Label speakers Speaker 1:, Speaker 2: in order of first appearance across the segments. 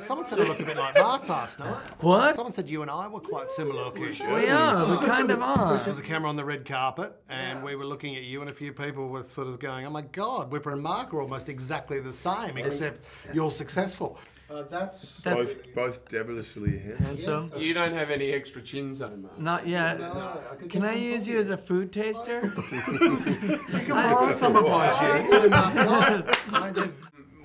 Speaker 1: Someone said I looked a bit like Mark last night.
Speaker 2: What?
Speaker 1: Someone said you and I were quite similar looking.
Speaker 2: We are. We kind of are.
Speaker 1: There was a camera on the red carpet, and we were looking at you, and a few people were sort of going, "Oh my God, Wippa and Mark are almost exactly the same, except you're successful." Uh, that's
Speaker 2: That's
Speaker 3: Both, both devilishly handsome.
Speaker 2: handsome.
Speaker 4: You don't have any extra chins though, Mark.
Speaker 2: Not yet.
Speaker 1: No, I could
Speaker 2: Can I use
Speaker 1: from
Speaker 2: you as a food taster?
Speaker 1: You can borrow some of my jeans. last night.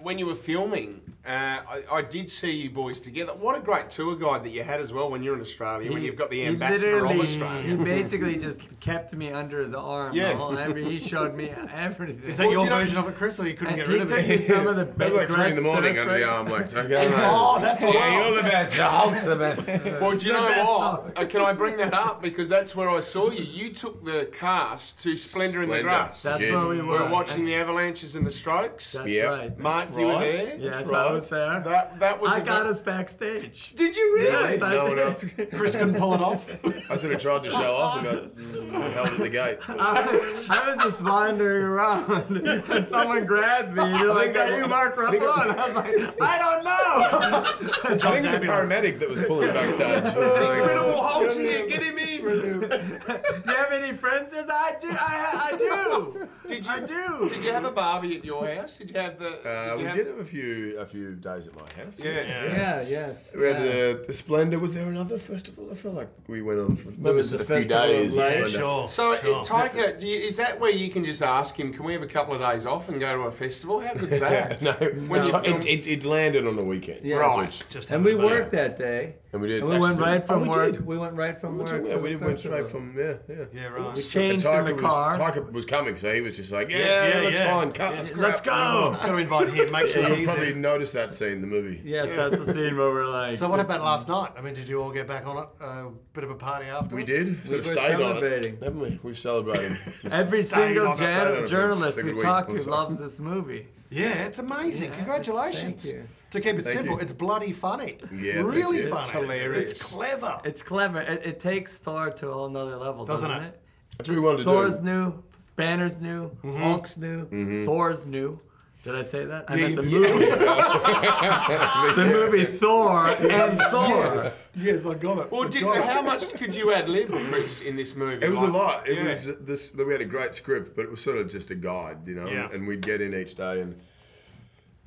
Speaker 4: When you were filming, uh, I, I did see you boys together. What a great tour guide that you had as well when you're in Australia, when you've got the ambassador of Australia.
Speaker 2: He basically just kept me under his arm.
Speaker 4: Yeah.
Speaker 2: The whole, every, he showed me everything.
Speaker 1: Is that
Speaker 4: Well,
Speaker 1: your
Speaker 4: do you know-
Speaker 1: version of it, Chris, or you couldn't get
Speaker 2: he
Speaker 1: rid of
Speaker 2: took me some of the
Speaker 3: That's like three in the morning
Speaker 2: surf
Speaker 3: under the arm, like, okay,
Speaker 1: Oh, that's what
Speaker 3: yeah, you're the best. The Hulk's the best.
Speaker 4: Well, do you know what? Uh, can I bring that up? Because that's where I saw you. You took the cast to Splendour, in the Grass.
Speaker 2: That's
Speaker 3: Did.
Speaker 2: where we were.
Speaker 4: we
Speaker 2: were.
Speaker 4: were watching the avalanches and the strokes.
Speaker 2: That's
Speaker 3: Yeah.
Speaker 2: right.
Speaker 4: Mark, you were
Speaker 3: right.
Speaker 4: there.
Speaker 2: Yes,
Speaker 3: right.
Speaker 2: I was there.
Speaker 4: That that was.
Speaker 2: I
Speaker 4: a
Speaker 2: got
Speaker 4: bit-
Speaker 2: us backstage.
Speaker 4: Did you really?
Speaker 2: Yes, I
Speaker 3: no one
Speaker 2: did.
Speaker 3: else.
Speaker 1: Chris couldn't pull it off.
Speaker 3: I sort of tried to show off and got mm, held at the gate.
Speaker 2: I, I was just wandering around and someone grabbed me and you're
Speaker 3: I
Speaker 2: like, are you
Speaker 3: was-
Speaker 2: Mark
Speaker 3: I
Speaker 2: Ruffalo? And I was like, I don't know.
Speaker 3: so I think it's the
Speaker 1: ambulance.
Speaker 3: paramedic that was pulling backstage. He was like,
Speaker 4: Incredible Hulk's here. Get him in.
Speaker 2: Do you have any friends? Yes, I do. I, I do.
Speaker 4: Did you
Speaker 2: I do.
Speaker 4: Did you have a Barbie at your house? Did you have the?
Speaker 3: Uh,
Speaker 4: you
Speaker 3: we
Speaker 4: have-
Speaker 3: did have a few a few days at my house.
Speaker 4: Yeah.
Speaker 2: Yeah, yes.
Speaker 3: We had
Speaker 2: yeah.
Speaker 3: uh, the Splendour. Was there another festival? I feel like we went on for
Speaker 2: There
Speaker 3: maybe
Speaker 2: was
Speaker 3: a few days. at
Speaker 1: Sure.
Speaker 4: So,
Speaker 1: sure.
Speaker 4: uh, Taika, do you, is that where you can just ask him, can we have a couple of days off and go to a festival? How good's that?
Speaker 3: no,
Speaker 4: When you
Speaker 3: it, it, it landed on the weekend.
Speaker 2: Yeah.
Speaker 4: Right.
Speaker 1: Just
Speaker 2: And we
Speaker 1: having
Speaker 2: worked that day.
Speaker 3: And we did.
Speaker 2: And we went right from
Speaker 3: oh, we
Speaker 2: work.
Speaker 3: Did.
Speaker 2: We went right from
Speaker 3: We,
Speaker 2: work.
Speaker 3: took- yeah, we
Speaker 2: the
Speaker 3: did, went straight from yeah, yeah.
Speaker 1: Yeah, right.
Speaker 2: We
Speaker 3: And
Speaker 2: changed in
Speaker 3: Taika
Speaker 2: the
Speaker 3: was,
Speaker 2: car.
Speaker 3: Taika was coming, so he was just like, yeah,
Speaker 1: Yeah,
Speaker 3: that's
Speaker 1: yeah.
Speaker 3: fine, cut, that's
Speaker 2: Let's
Speaker 3: crap.
Speaker 2: go.
Speaker 1: Got to invite him. Make sure
Speaker 3: You'll
Speaker 1: he's
Speaker 3: probably
Speaker 1: there.
Speaker 3: Notice that scene in the movie.
Speaker 2: Yes, that's the scene where we're like.
Speaker 1: So what about last night? I mean, did you all get back on it? A bit of a party afterwards?
Speaker 3: We did. Sort of stayed on it, haven't we? We've celebrated.
Speaker 2: Every single
Speaker 1: on it,
Speaker 3: stayed on
Speaker 2: jan-
Speaker 3: it for
Speaker 2: journalist we
Speaker 3: good
Speaker 2: talked to loves this movie.
Speaker 1: Yeah, it's amazing.
Speaker 2: Yeah,
Speaker 1: Congratulations.
Speaker 2: thank you.
Speaker 1: To keep it
Speaker 3: Thank
Speaker 1: simple,
Speaker 3: you.
Speaker 1: it's bloody funny.
Speaker 3: Yeah,
Speaker 1: really
Speaker 3: you.
Speaker 1: funny.
Speaker 3: It's
Speaker 4: hilarious.
Speaker 1: It's clever.
Speaker 2: It's clever. It, it takes Thor to a whole nother level,
Speaker 1: Doesn't
Speaker 2: doesn't,
Speaker 1: it?
Speaker 2: it?
Speaker 3: That's what we wanted to do.
Speaker 2: Thor's new, Banner's new, mm-hmm. Hulk's new, mm-hmm. Thor's new. Did I say that? I
Speaker 1: Yeah,
Speaker 2: meant the
Speaker 1: you-
Speaker 2: movie. the movie Thor and Thor.
Speaker 1: Yes, I got it.
Speaker 4: Well, did,
Speaker 1: got it.
Speaker 4: how much could you add lib, Chris, in this movie?
Speaker 3: It was a lot. It
Speaker 4: yeah.
Speaker 3: was this. We had a great script, but it was sort of just a guide, you know.
Speaker 1: Yeah.
Speaker 3: And we'd get in each day and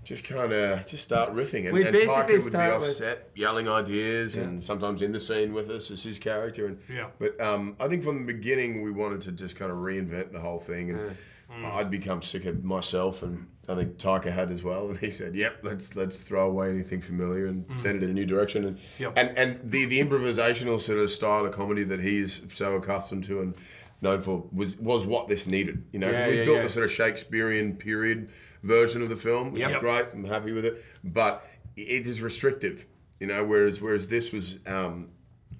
Speaker 3: just kind of just start riffing, and,
Speaker 2: We
Speaker 3: and
Speaker 2: basically
Speaker 3: Taika would be
Speaker 2: start with-
Speaker 3: offset, yelling ideas, and sometimes in the scene with us as his character. And
Speaker 1: Yeah.
Speaker 3: but um, I think from the beginning we wanted to just kind of reinvent the whole thing, and I'd become sick of myself, and I think Taika had as well. And he said, "Yep, let's let's throw away anything familiar and send it in a new direction." And
Speaker 1: Yep.
Speaker 3: and and the the improvisational sort of style of comedy that he's so accustomed to and known for was was what this needed. You know, because
Speaker 4: Yeah,
Speaker 3: we
Speaker 4: yeah,
Speaker 3: built
Speaker 4: yeah.
Speaker 3: the sort of Shakespearean period version of the film, which
Speaker 4: Yep.
Speaker 3: is great. I'm happy with it, but it is restrictive. You know, whereas whereas this was. Um,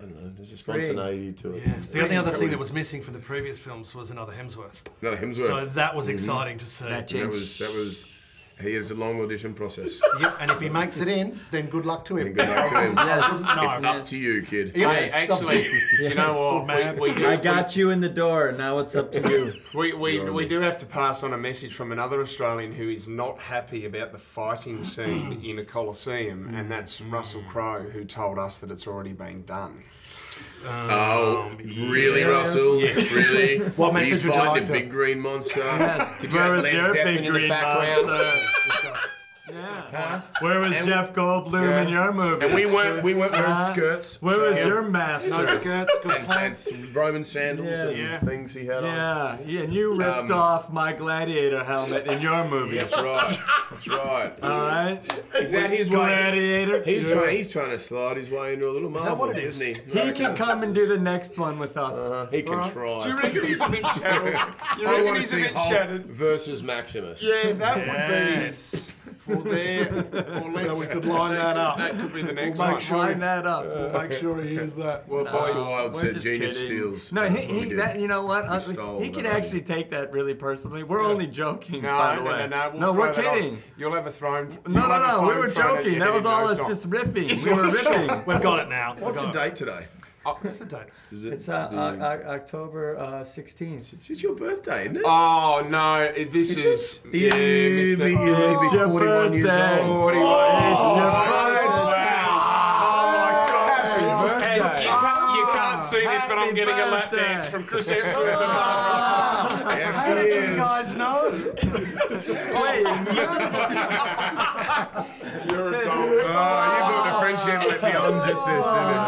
Speaker 3: I don't know. There's a spontaneity to it.
Speaker 1: Yeah. The only other thing that was missing from the previous films was another Hemsworth.
Speaker 3: Another Hemsworth.
Speaker 1: So that was exciting to see.
Speaker 2: That
Speaker 3: that was that was. He has a long audition process.
Speaker 1: Yep, and if he makes it in, then good luck to him.
Speaker 3: And good luck to him.
Speaker 2: Yes.
Speaker 1: No.
Speaker 3: It's up to you, kid.
Speaker 1: Yeah,
Speaker 4: Hey,
Speaker 1: it's up to
Speaker 4: actually,
Speaker 1: you.
Speaker 4: do you know what?
Speaker 1: man.
Speaker 4: We, we do,
Speaker 2: I got you in the door. Now it's up to you.
Speaker 4: We, we,
Speaker 3: You're on
Speaker 4: we
Speaker 3: me.
Speaker 4: do have to pass on a message from another Australian who is not happy about the fighting scene in a coliseum, and that's mm. Russell Crowe, who told us that it's already been done.
Speaker 3: Oh, um, really,
Speaker 2: yes.
Speaker 3: Russell?
Speaker 1: Yes.
Speaker 3: Really?
Speaker 1: What
Speaker 3: Are you
Speaker 1: message would you
Speaker 3: fighting
Speaker 1: like
Speaker 3: a
Speaker 1: to-
Speaker 3: big green monster? Did you
Speaker 2: Where
Speaker 3: have Led Zeppelin in the background?
Speaker 2: Monster? Yeah. Where was
Speaker 3: And-
Speaker 2: Jeff Goldblum in your movie?
Speaker 3: And we weren't we weren't wearing
Speaker 2: Uh,
Speaker 3: skirts.
Speaker 2: Where
Speaker 3: so-
Speaker 2: was your master?
Speaker 1: No skirts, good
Speaker 3: and,
Speaker 1: pants.
Speaker 3: and some Roman sandals
Speaker 2: Yeah.
Speaker 3: and
Speaker 1: Yeah.
Speaker 3: things he had on.
Speaker 2: Yeah, yeah, and you ripped
Speaker 3: Um,
Speaker 2: off my gladiator helmet in your movie.
Speaker 3: That's right. That's right.
Speaker 2: All right,
Speaker 3: Is that his way?
Speaker 2: gladiator.
Speaker 3: He's trying. He's trying to slide his way into a little marvel, Is
Speaker 1: that what it is?
Speaker 3: isn't he?
Speaker 2: He can come and do the next one with us.
Speaker 3: Uh, he can try.
Speaker 4: Do you reckon he's a bit shattered? You
Speaker 3: I
Speaker 4: reckon
Speaker 3: want to
Speaker 4: he's a
Speaker 3: see
Speaker 4: bit
Speaker 3: Hulk
Speaker 4: shattered?
Speaker 3: versus Maximus.
Speaker 4: Yeah, that would
Speaker 1: Yes.
Speaker 4: be. Well, there. Well, let's,
Speaker 1: we could line that up.
Speaker 4: That could be the next
Speaker 1: We'll
Speaker 4: one.
Speaker 1: make sure-
Speaker 2: Line that up.
Speaker 1: We'll Make sure he hears that.
Speaker 4: Well,
Speaker 3: Oscar Wilde said genius
Speaker 2: kidding.
Speaker 3: steals.
Speaker 2: No, he, he that, you know what? Uh,
Speaker 3: stole
Speaker 2: he can
Speaker 3: that
Speaker 2: actually take that really personally. We're only joking,
Speaker 4: no,
Speaker 2: by the
Speaker 4: no,
Speaker 2: way.
Speaker 4: no, no, we'll
Speaker 2: we're
Speaker 4: throw that on.
Speaker 2: kidding.
Speaker 4: You'll have a throne.
Speaker 2: No, no, no. We were joking. That was all us just riffing. We were riffing.
Speaker 1: We've got it now.
Speaker 3: What's the
Speaker 1: We've got it.
Speaker 3: date today?
Speaker 1: Oh, it's the date?
Speaker 3: Is it
Speaker 2: It's uh,
Speaker 3: the-
Speaker 2: o- o- October uh, 16th.
Speaker 3: It's, it's your birthday, isn't it?
Speaker 4: Oh no, this is, yeah,
Speaker 3: Mr.
Speaker 4: Immediately
Speaker 3: be 41 years
Speaker 2: birthday.
Speaker 3: Oh, old.
Speaker 4: 41.
Speaker 2: Oh, wow.
Speaker 4: Oh,
Speaker 2: my gosh.
Speaker 4: And you can't, you can't see this, but I'm getting a lap dance from Chris Hemsworth and Barbara.
Speaker 1: How did you guys know?
Speaker 2: Wait,
Speaker 3: you, went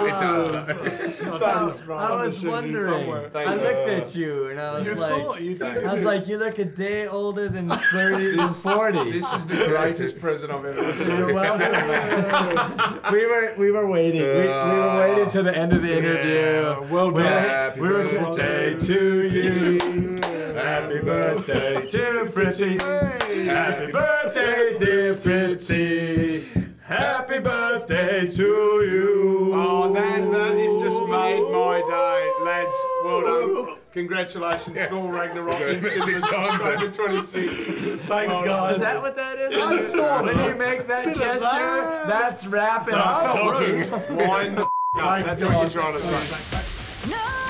Speaker 3: beyond just this, didn't it? It does. though.
Speaker 2: I was wondering. I looked at you and I was
Speaker 1: You
Speaker 2: like,
Speaker 1: thought you.
Speaker 2: I was like, you look a day older than 30 than 40.
Speaker 4: This is the greatest present I've ever received.
Speaker 2: You're welcome. we were we were waiting. We, we were waiting to the end of the interview.
Speaker 1: Yeah, well
Speaker 2: We were-
Speaker 1: done.
Speaker 3: Happy
Speaker 2: we were
Speaker 3: birthday
Speaker 2: birthday to you. Happy birthday to Fitzy. Happy birthday, dear Fitzy. Happy birthday to you.
Speaker 4: Made my day, lads. Well done. Congratulations, Thor Ragnarok.
Speaker 3: Good.
Speaker 4: in
Speaker 3: Six
Speaker 4: Super
Speaker 3: times then.
Speaker 4: October 26.
Speaker 1: Thanks,
Speaker 4: Well
Speaker 1: guys.
Speaker 2: Is that what that is?
Speaker 1: I thought
Speaker 2: when
Speaker 1: of
Speaker 2: you make that
Speaker 1: bit
Speaker 2: gesture,
Speaker 1: that.
Speaker 2: that's
Speaker 3: wrapping
Speaker 2: up.
Speaker 3: talking.
Speaker 4: Wind the f- up.
Speaker 1: Thanks,
Speaker 4: That's what you're trying to say.
Speaker 5: No.